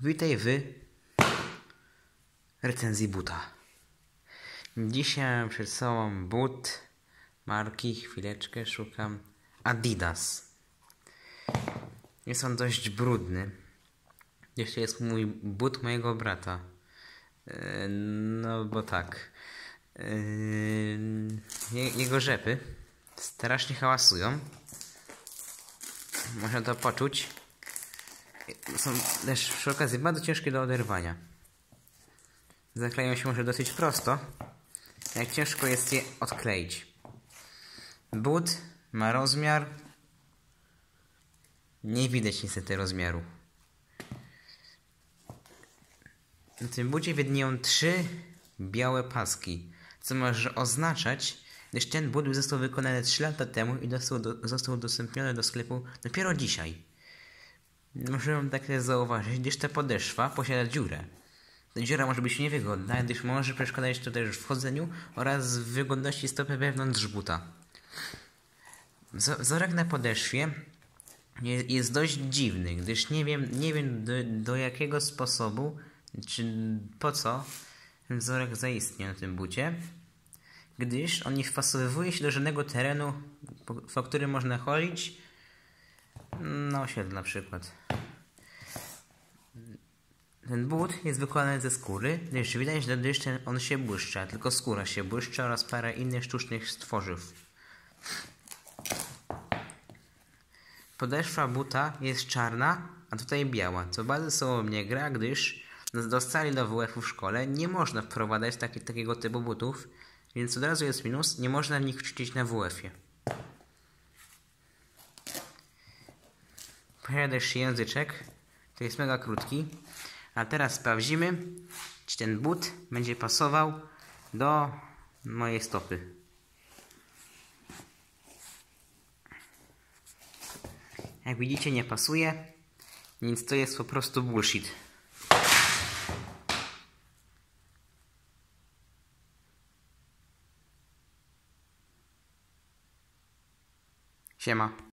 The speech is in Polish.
Witaj w recenzji buta. Dzisiaj przed sobą but marki, chwileczkę szukam, Adidas. Jest on dość brudny. Jeszcze jest mój but mojego brata. Yy, No bo tak. Je- Jego rzepy strasznie hałasują. Można to poczuć. Są też przy okazji bardzo ciężkie do oderwania. Zakleją się może dosyć prosto, jak ciężko jest je odkleić. But ma rozmiar. Nie widać niestety rozmiaru. Na tym bucie widnieją trzy białe paski, co może oznaczać, iż ten but został wykonany 3 lata temu i został, do, został udostępniony do sklepu dopiero dzisiaj. Możemy także zauważyć, gdyż ta podeszwa posiada dziurę. Ta dziura może być niewygodna, gdyż może przeszkadzać też w chodzeniu oraz w wygodności stopy wewnątrz buta. Wzo- Wzorek na podeszwie je- jest dość dziwny, gdyż nie wiem, nie wiem do, do jakiego sposobu, czy po co wzorek zaistniał na tym bucie, gdyż on nie wpasowywuje się do żadnego terenu, po, po którym można chodzić, na osiedlu na przykład. Ten but jest wykonany ze skóry, gdyż widać, że gdyż on się błyszcza, tylko skóra się błyszcza oraz parę innych sztucznych stworzyw. Podeszwa buta jest czarna, a tutaj biała, co bardzo sobą mnie gra, gdyż dostali do WF-u w szkole nie można wprowadzać taki, takiego typu butów, więc od razu jest minus, nie można w nich ćwiczyć na WF-ie. Też języczek, to jest mega krótki. A teraz sprawdzimy, czy ten but będzie pasował do mojej stopy. Jak widzicie nie pasuje, więc to jest po prostu bullshit. Siema.